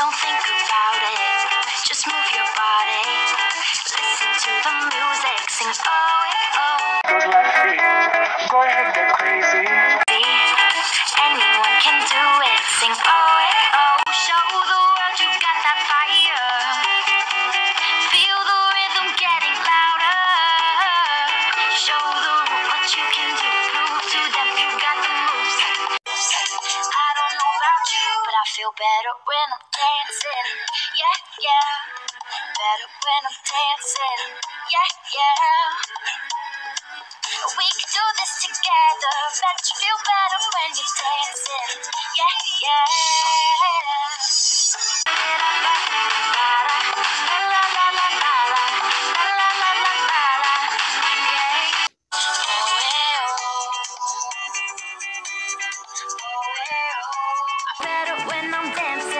Don't think about it, just move your body. Listen to the music, sing oh but I feel better when I'm dancing. Yeah, yeah. Better when I'm dancing. Yeah, yeah. We can do this together. Bet you feel better when you're dancing. Yeah, yeah. dancing.